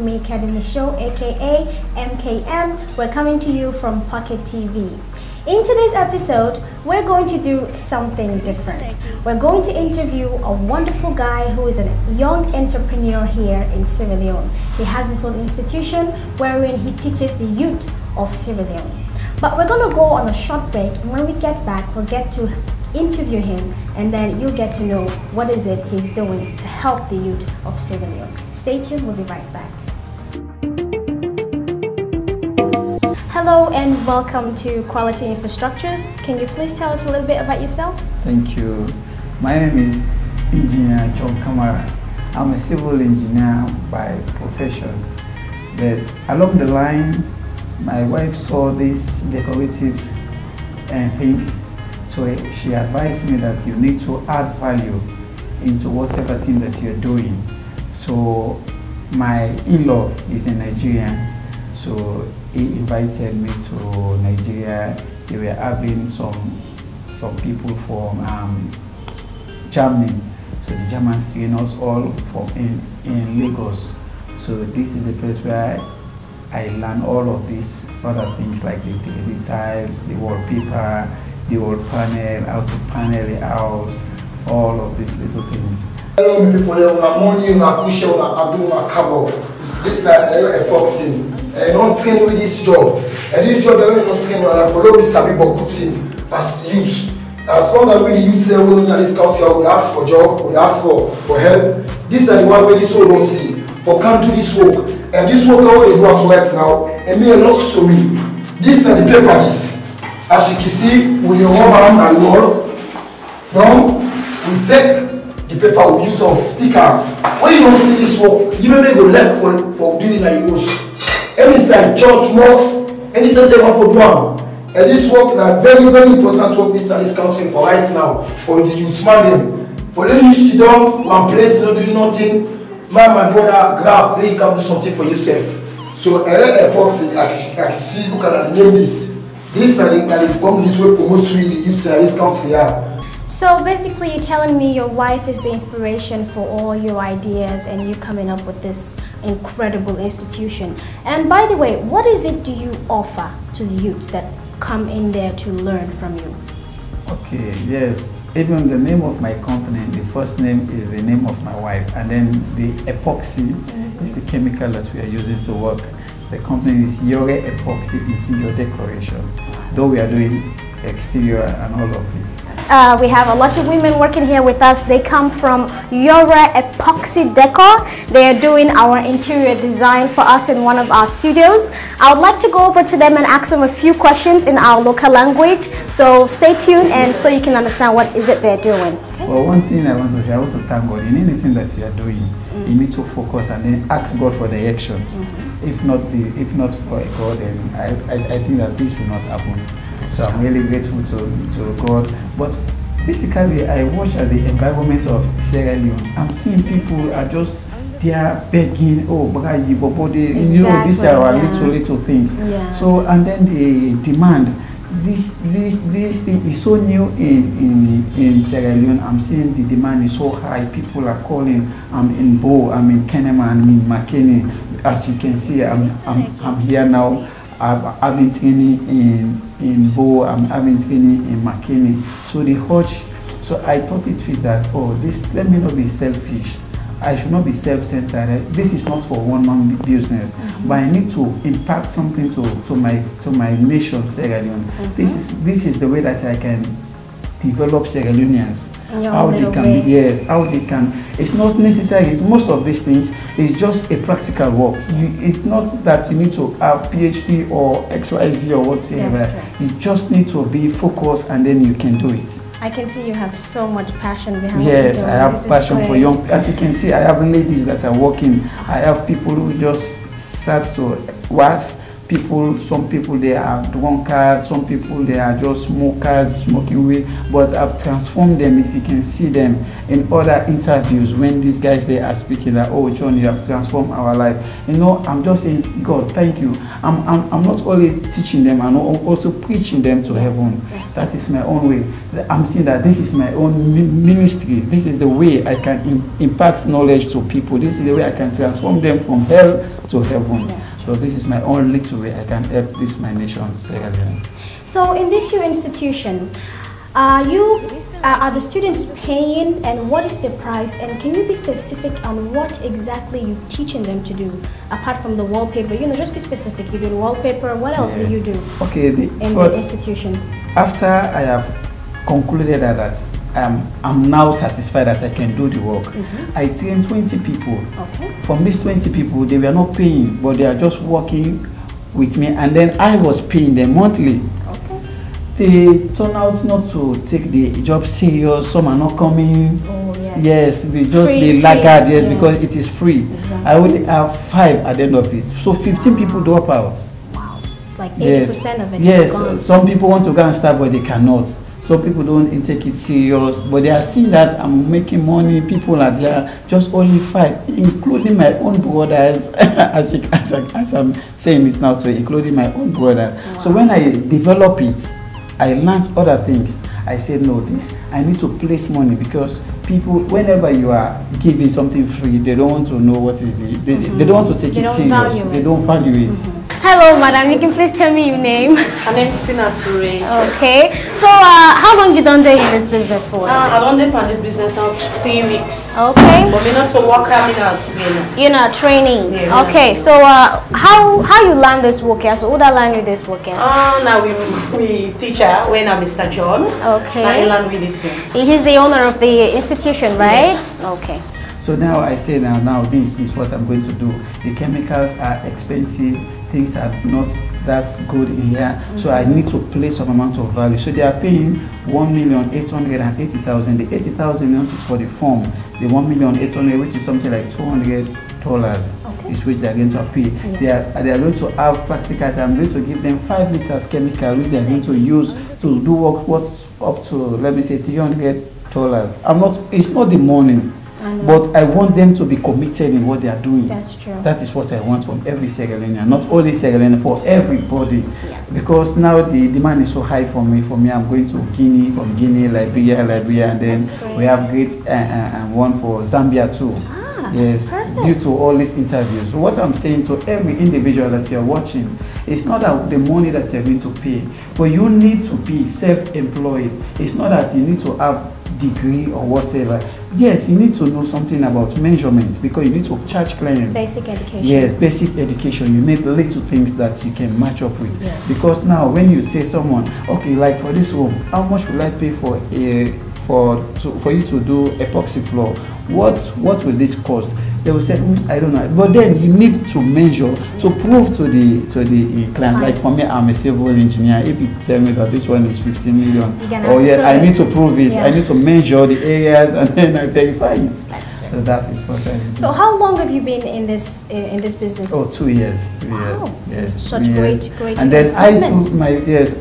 me, Academy Show, aka MKM. We're coming to you from Pocket TV. In today's episode, we're going to do something different. We're going to interview a wonderful guy who is a young entrepreneur here in Sierra Leone. He has his own institution wherein he teaches the youth of Sierra Leone. But we're going to go on a short break, and when we get back, we'll get to interview him, and then you'll get to know what is it he's doing to help the youth of Sierra Leone. Stay tuned, we'll be right back. Hello and welcome to Quality Infrastructures. Can you please tell us a little bit about yourself? Thank you. My name is Engineer John Kamara. I'm a civil engineer by profession. But along the line, my wife saw these decorative uh, things, so she advised me that you need to add value into whatever thing that you're doing. So my in-law is a Nigerian, so he invited me to Nigeria. They were having some some people from um, Germany. So the Germans train us all from in, in Lagos. So this is the place where I learned all of these other things like the, tiles, the wallpaper, the wall panel, how to panel the house, all of these little things. Hello, people. Una money, una push, una adu, una cabo. This na uh, epoxy. Uh, don't train with this job. And this job, train you. And follow me, sabi bokutin as youth. As long as we the youth say we don't this country, we ask for job, we ask for for help. This na the one wey this world don see. For can do this work. And this work wey dey do as right now, e mean a lot to me. This na the paper this. As you can see, with your rubber and wall, Now, we take the paper we use of sticker. When you don't see this work, you may go left for, for doing like you Any side, church, mosque, any side, say for do am. And this work na very, very important work this is counseling for right now, for the youth man dem. For let you sit down one place, no doing nothing, man, my brother, grab, let you can do something for yourself. So, error epoxy, see, look at the name this. This na the, na the come this way promote to the youth this country, yeah. So basically, you're telling me your wife is the inspiration for all your ideas and you coming up with this incredible institution. And by the way, what is it do you offer to the youths that come in there to learn from you? Okay, yes. Even the name of my company, the first name is the name of my wife, and then the epoxy mm-hmm. is the chemical that we are using to work. The company is Yoreh Epoxy Interior Decoration, though we are doing exterior and all of it. Uh, we have a lot of women working here with us. They come from Yoreh Epoxy Decor. They are doing our interior design for us in one of our studios. I would like to go over to them and ask them a few questions in our local language. So stay tuned and so you can understand what is it they're doing. Well, one thing I want to say, I want to thank God. In anything that you are doing, you need to focus and then ask God for directions. If not, the, if not for God, then I, I, I think that this will not happen. So I'm really grateful to, to God. But basically, I watch at the environment of Sierra Leone. I'm seeing people are just they are begging, oh, Bagayi, Bobo, they, you know, these are our yeah. little little things. Yes. So and then the demand. This this this thing is so new in in in Sierra Leone. I'm seeing the demand is so high. People are calling. I'm in Bo. I'm in Kenema. I'm in Makeni. As you can see, I'm I'm I'm here now. I'm having training in in Bo. I'm having training in Makeni. So the urge. So I thought it fit that. Oh, this. Let me not be selfish. I should not be self-centered. This is not for one-man business, but I need to impact something to, to my to my nation, Sierra Leone. This is this is the way that I can develop Sierra Leoneans. How they can way. be yes, how they can. It's not necessary. It's most of these things is just a practical work. You, it's not that you need to have PhD or X Y Z or whatsoever. You just need to be focused, and then you can do it. I can see you have so much passion behind Yes, what I have This passion for young. As you can see, I have ladies that are working. I have people who just start to wax people some people they are drunkards some people they are just smokers smoking weed but i've transformed them if you can see them in other interviews when these guys they are speaking that oh john you have transformed our life. You know i'm just saying god thank you. I'm i'm, I'm not only teaching them i'm also preaching them to Yes, heaven. yes. that is my own way i'm seeing that this is my own ministry this is the way i can im- impact knowledge to people this is the way i can transform them from hell to heaven Yes. so this is my own little way I can help this my nation, Sierra Leone. So in this your institution, are you uh, are the students paying and what is the price and can you be specific on what exactly you teaching them to do apart from the wallpaper? You know, just be specific. You do wallpaper. What else do you do Okay, the, in the institution? after I have concluded that, that um, I'm now satisfied that I can do the work, Mhm. I train 20 people. Okay. From these 20 people, they were not paying, but they are just working with me, and then I was paying them monthly. Okay. They turn out not to take the job serious. Some are not coming. Oh, yes. Yes, they just Free, they free, laggard. Yes, yeah. because it is free. Exactly. I only have five at the end of it, so 15 people drop out. Wow. It's like 80% Yes, of it is yes. gone. Some people want to go and start, but they cannot. Some people don't take it serious, but they are seeing that I'm making money. People are there, just only five, including my own brothers. as, you, as, I, as I'm saying it now, to including my own brother. So when I develop it, I learned other things. I said no, this I need to place money because people, whenever you are giving something free, they don't want to know what is it. They, they don't want to take They it serious. They don't value it. Hello, madam. You can please tell me your name. My name is Tina Ture. Okay. So, uh, how long you done there in this business for? Uh, I don't depend on this business now three weeks. Okay. But me not to work out, me not to train. You're not training. Yeah. Okay. So, uh, how how you learn this work here? So, who that learn you this work here? Ah, now we we teacher when I'm Mr. John. Okay. Now learn with this thing. He's the owner of the institution, right? Yes. Okay. So now I say now, now this is what I'm going to do. The chemicals are expensive, things are not that good in here. So I need to place some amount of value. So they are paying one million eight hundred and eighty thousand. The eighty thousand is for the form. The one million eight hundred, which is something like two hundred dollars, Okay. is which they are going to pay. They are they are going to have practical. I'm going to give them five liters chemical, which they are going to use to do work what's up to let me say three hundred dollars. I'm not. It's not the money. But I want them to be committed in what they are doing. That's true. That is what I want from every Sierra Leonean, not only Sierra Leonean, for everybody. Yes. Because now the demand is so high for me. For me, I'm going to Guinea, from Guinea, Liberia, Liberia, and then we have great uh, uh, uh, one for Zambia too. Ah, yes, due to all these interviews. So what I'm saying to every individual that you're watching, it's not that the money that you're going to pay, but you need to be self-employed. It's not that you need to have degree or whatever. Yes, you need to know something about measurements because you need to charge clients. Basic education. Yes, basic education. You need little things that you can match up with. Yes. Because now, when you say someone, okay, like for this room, how much will I pay for a for to, for you to do epoxy floor? What what will this cost? They will say, "Mm, I don't know. But then you need to measure to prove to the to the uh, client. Like for me, I'm a civil engineer. If you tell me that this one is 15 million, oh yeah, I need to prove it. I need to measure the areas and then I verify it. That's. So that is what I do. So, how long have you been in this in this business? Oh, two years. Two Wow. years. Yes. Such great- years. great And then I improvement. too, my yes,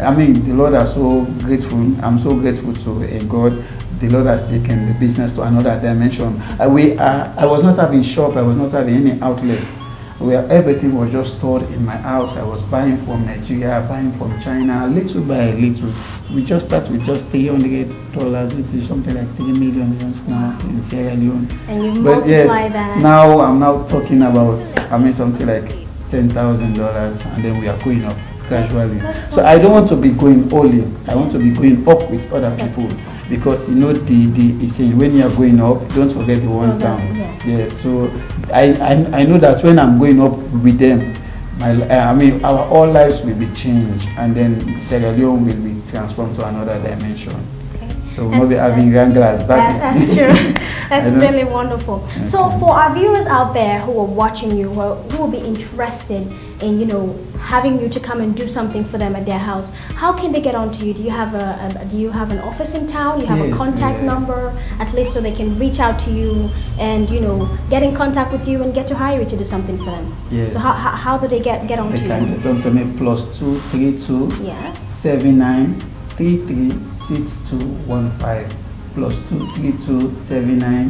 I mean, the Lord are so grateful. I'm so grateful to uh, God. The Lord has taken the business to another dimension. Uh, we, uh, I was not having shop. I was not having any outlets. Where everything was just stored in my house. I was buying from Nigeria, buying from China, little by little. We just start with just three hundred dollars, which is something like three million rands now in Sierra Leone. and you But multiply yes, that. now I'm now talking about, I mean, something like ten thousand dollars, and then we are going up gradually. That's- that's so I don't want to be going all in. I want to be going up with other people because you know the the saying when you are going up, don't forget the ones Others, down. yes. Yes. So I, I I know that when I'm going up with them. My, uh, I mean, our all lives will be changed, and then Sierra Leone will be transformed to another dimension. Okay. So we'll not be having young. That that's true. That's really wonderful. So for our viewers out there who are watching you, who, who will be interested in, you know, having you to come and do something for them at their house, how can they get onto you? Do you have a, a do you have an office in town? Do you have a contact yeah. number at least so they can reach out to you and you know get in contact with you and get to hire you to do something for them. Yes. So how, how, how do they get get onto They can you? get on to me plus two three two Yes. seven nine three three six two one five plus two three two seven nine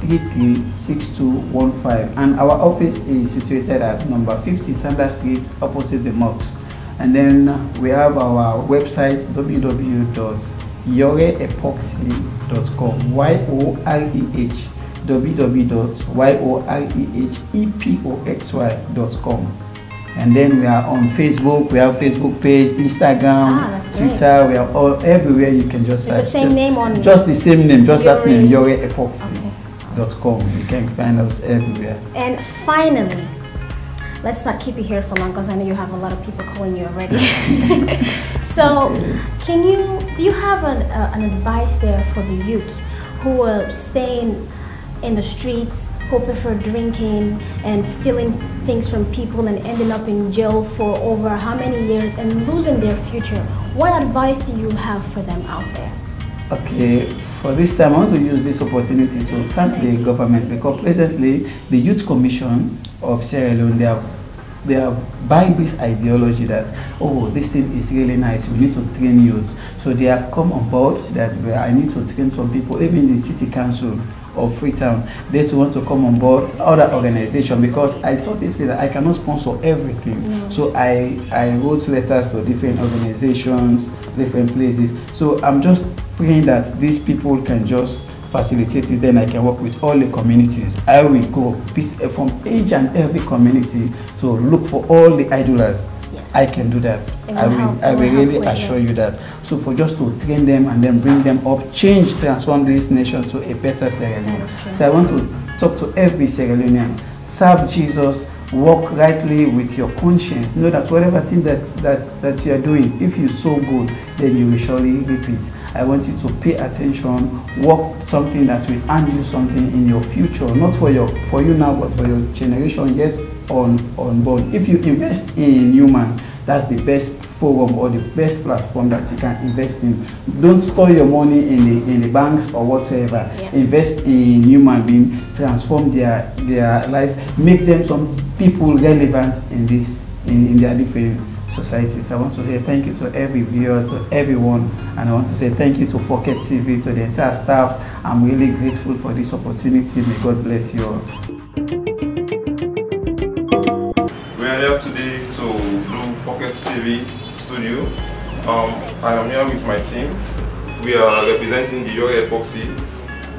three three six two one five. And our office is situated at number fifty Sanders Street opposite the mosque. And then we have our website www.yorehepoxy.com y o r e h www.yorehepoxy.com and then we are on Facebook. We have Facebook page, Instagram, Ah. Twitter. We are all everywhere. You can just search. It's the same Ju- name on Just the same name, just that name, Yore- yorehepoxy.com. You can find us everywhere. And finally, let's not keep you here for long because I know you have a lot of people calling you already. so, can you do you have an, uh, an advice there for the youth who are staying in the streets, who prefer drinking and stealing things from people and ending up in jail for over how many years and losing their future? What advice do you have for them out there? Okay, for this time, I want to use this opportunity to thank the government because presently the Youth Commission of Sierra Leone they are they are buying this ideology that oh this thing is really nice we need to train youth so they have come on board that I need to train some people even the city council of Freetown they too want to come on board other organization because I thought it that I cannot sponsor everything. So I I wrote letters to different organizations different places. So I'm just praying that these people can just facilitate it then I can work with all the communities. I will go from each and every community to look for all the idlers. I can do that. It I will help- I will really assure you that. So for just to train them and then bring them up change transform this nation to a better Sierra Leone. so I want to talk to every Sierra Leonean. Serve Jesus walk rightly with your conscience. Know that whatever thing that that that you are doing if you sow good then you will surely reap it I want you to pay attention work something that will earn you something in your future. Not for your for you now but for your generation yet on unborn if you invest in human that's the best forum or the best platform that you can invest in. Don't store your money in the in the banks or whatsoever. Yeah. invest in human being. Transform their their life. Make them some people relevant in this in, in their different societies. I want to say thank you to every viewer to everyone. And i want to say thank you to pocket tv to the entire staffs. I'm really grateful for this opportunity. May god bless you all here today to do Pocket TV studio. Um, I am here with my team. We are representing the Yoreh Epoxy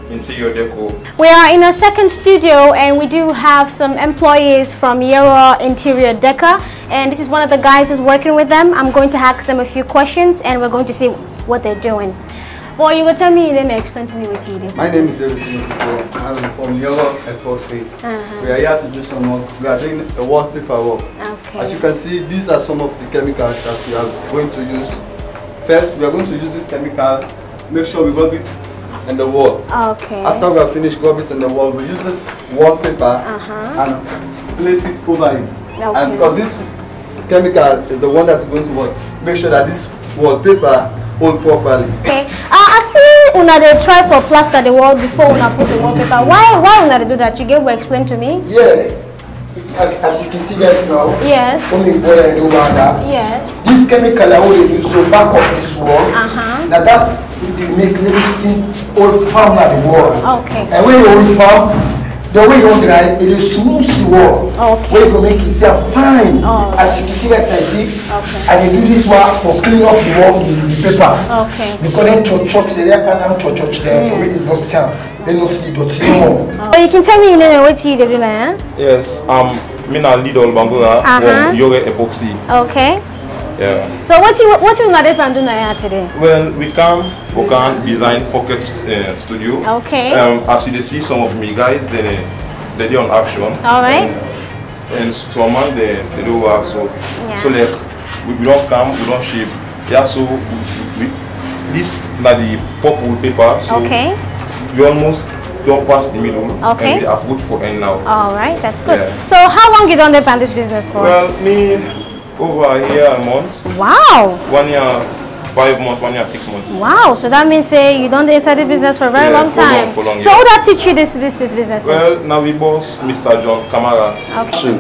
Interior Deco. We are in a second studio and we do have some employees from Yoreh Interior Deca and this is one of the guys who's working with them. I'm going to ask them a few questions and we're going to see what they're doing. Boy, you gonna tell me, let me explain to me what you do. My name is David Sinisifo. I'm from Yoreh Epoxy. We are here to do some work. We are doing a wallpaper work. Okay. As you can see, these are some of the chemicals that we are going to use. First, we are going to use this chemical. Make sure we rub it in the wall. Okay. After we have finished rub it in the wall, we use this wallpaper Uh-huh. and place it over it. Okay. And because this chemical is the one that's going to work, make sure that this wallpaper hold properly. Okay. Uh, I see una they try for plaster the wall before una put the wallpaper. Why why una they do that? You get will explain to me? Yeah, as you can see guys now, Yes. only boy and do that. Yes. This chemical I will use so back of this wall. Uh-huh. Now that's they make everything old farm at the wall. Okay. And when you old farm, the way you dry, it is smooth the wall. Okay. Where you can make it say fine. Oh. As you can see right now, see. Okay. I dey do this one for clean up the wall with the paper. Okay. Because then church church there, and I'm church church there. For me, it's not sound. They no see the dirty no more. Oh, you can tell me you know what you do now. Yes, um, me na lead all Bangura Uh-huh. from Yore Epoxy. Okay. Yeah. So what you what you gonna do now today? Well, we come for can design pocket uh, studio. Okay. Um, as you see some of me guys, they they on action. All right. And some man they they do work so Yeah. so like we, we don't come we don't shape. Yeah, so we this na the purple paper. So Okay. we almost don't pass the middle. Okay. And we approach for end now. All right, that's good. Yeah. So how long you done the bandage business for? Well, me over here a month, wow. one year, five months, one year, six months. Wow, so that means say you done the inside the business for a very Yeah, long for long, time. for long, so yeah. who that teach you this this, this business? Well, now we boss Mr. John Kamara. okay.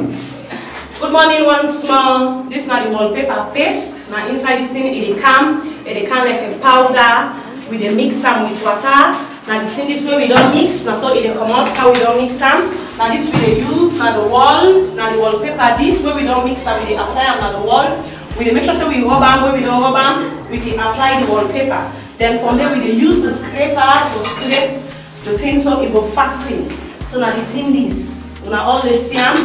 Good morning once more. This na the wallpaper paste. Now inside this thing it dey come, it come like a powder. We dey mix am with water. Now the thing this way we don't mix. Now so it dey come out how we don't mix am. Now this we dey use. Now the wall. Now the wallpaper. This way we don't mix am. We dey apply am na the wall. We dey make sure say we rub am. Where we don't rub am, we can apply the wallpaper. Then from there we dey use the scraper to scrape the thing so it will fasten. So now the thing this. Una all dey see am.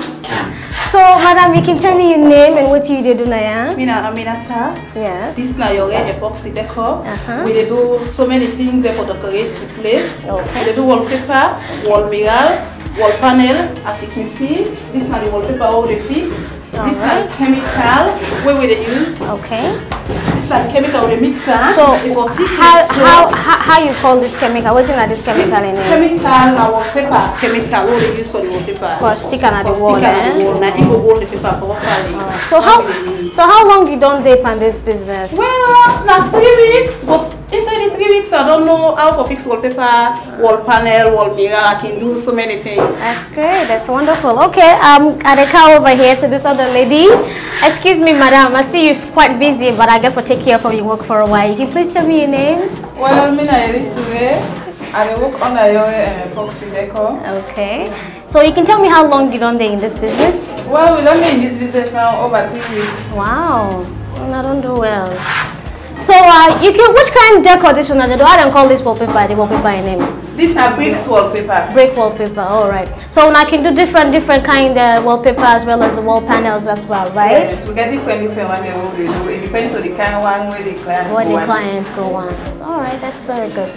So madam, you can tell me your name and what you did do now. Mina Aminata. Yes. This na your red epoxy decor. Uh-huh. We do so many things there for decorate the place. Okay. We do wallpaper, wall mural, wall panel. As you can see, this na the wallpaper all we dey fix. This na Alright. the chemical wey we use. Okay. This na the chemical we dey mix am. So It go thick how, how how how you call this chemical? What is this This chemical in it? chemical na wallpaper chemical wey we use for the wallpaper. For sticker na the For wall, sticker na eh? the wall. Na e go hold the paper properly. So how Na we dey use. so how long you don't date on this business? Well, na three weeks, but inside the three weeks, I don't know how to fix wallpaper, wall panel, wall mirror. I can do so many things. That's great. That's wonderful. Okay, um, I come over here to this other lady. Excuse me, madam. I see you're quite busy, but I get to take care of your work for a while. Can You can please tell me your name? Well, me na Eritue. I work under your uh, epoxy decor. Okay. So you can tell me how long you done there in this business? Well, we don dey in this business now over three weeks. Wow. Well, I don't do well. So uh, you can which kind decor this one? I don't I don't call this wallpaper. The wallpaper in name. This na bricks wallpaper. Brick wallpaper. All right. So I can do different different kind of wallpaper as well as the wall panels as well, right? Yes, we get different different one wey we dey do. It depends on the kind of one wey the client What the want. client go wants. All right, that's very good.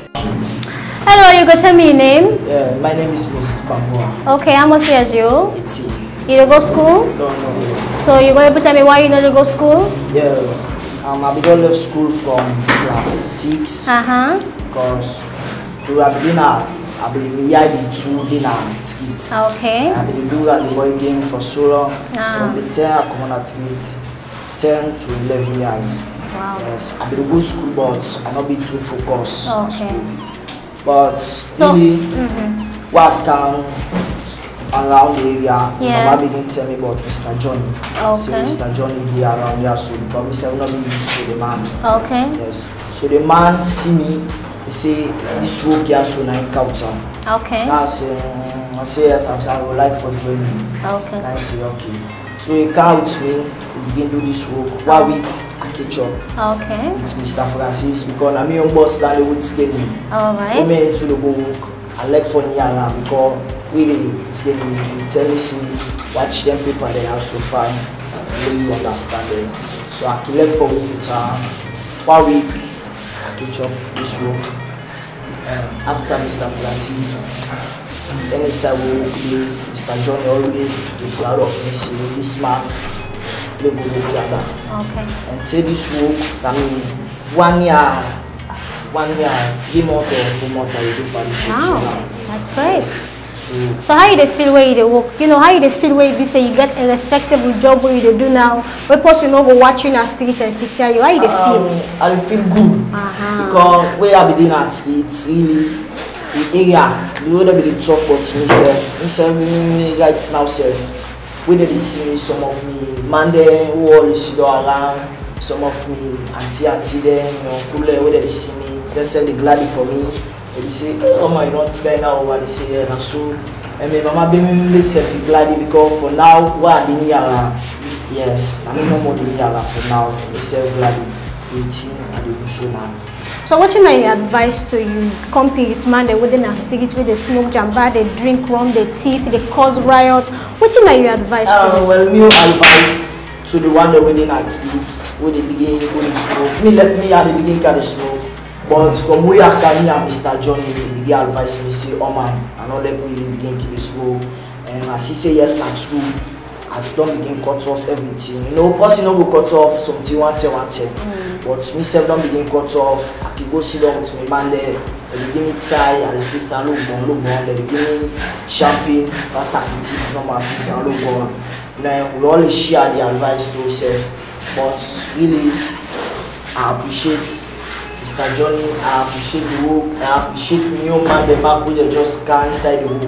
Hello, you go tell me your name. Yeah, my name is Moses Bambua. Okay, how much years you? It's You don't go school? no no. So you go able to tell me why you don't go school? Yeah, um, began left school from class six Uh huh. because to have been a I been here the two dinner tickets. Okay. I've been do that the boy game for so long. Ah. From the ten I come on at tickets, ten to eleven years. Wow. Yes, I've been go school but I not be too focused on Okay. school. But So- really, Mhm. what can around the area, Yeah. Mama begin tell me about Mr. Johnny. So Okay. Mr. Johnny be around there so because me say we not be used to the man. Okay. Yes. So the man see me, he say this work here so na encounter. Okay. Now I say, mm, I say yes, I'm I would like for joining. Okay. And I say okay. So he come with me, we begin do this work. One week Okay. with Mr. Francis because I me young boss they would scare me. All Come right. here to the go work. I like for Nyala because really scare me. He tell me see watch them people they are so fine. Really understand them. So I can for work with her. One week I catch up this work. Um, after Mr. Francis, then we work with Mr. John always be proud of me see this man. Play work together Okay. and say this work I mean one year one year three months or four months I will do so Wow. That's great. So So how you dey feel where you dey work? You know how you dey feel where you be say you get a respectable job where you dey do now. Where person no go watch you in a street and tell you how you dey um, feel? I dey feel good Uh-huh. because where I be doing at it's really the area the way they be dey talk about me sef me sef me me right now sef wey dey dey see me some of me man dem who always sit down around some of me aunty aunty dem you know kule wey dey dey see me dem sef dey glad for me they dey say oh my you don try now over dey say yeah na so and my mama be me me sef be glad because for now wey i dey near am yes i no know more dey near am for now me sef glad wetin i dey do so now. So what you your advice to you compete with man they within a street with the smoke jamba, they drink rum, they thief, they cause riot. What you your advice to Uh, them? well, me advice to the one that within at streets, where they begin go the smoke. Me let me at the beginning kind of smoke. But from where I can hear Mr. Johnny, he begin advise me say, oh man, let me begin kill the smoke. And as he say yes, not true. I don't begin cut off everything. You know, person no go cut off something one ten one ten. but me sef don begin cut off i bin go sit down with my man there dey give me tie i dey say san logbon logbon dey give me champagne pasakiti normal say san logbon na we always share the advice to sef but really i appreciate mr johnny i appreciate the work i appreciate me own man back wey dey just car inside the work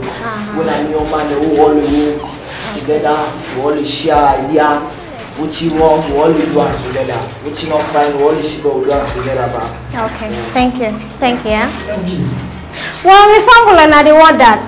wey na me own man dem wey all dey work together we always share idea wetin wrong we always do am together wetin no fine we always sit down we do am together back. Okay, thank you. Thank you. Yeah? Well, we formula na the word that.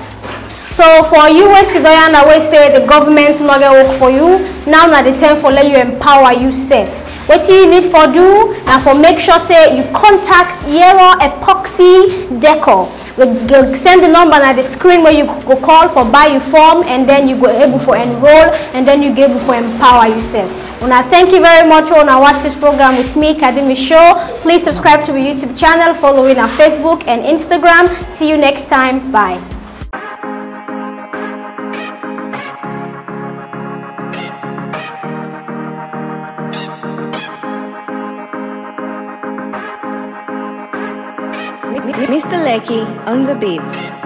So for you sit down and wey say the government no get work for you, now na the time for let you empower yourself. Wetin you need for do na for make sure say you contact Yoreh Epoxy Decor. We go send the number na the screen where you go call for buy your form and then you go able for enroll and then you go able for empower yourself. Una thank you very much for una watch this program with me, Kadie Michaud. Please subscribe to our YouTube channel, follow following our Facebook and Instagram. See you next time. Bye. Mr. On the beats.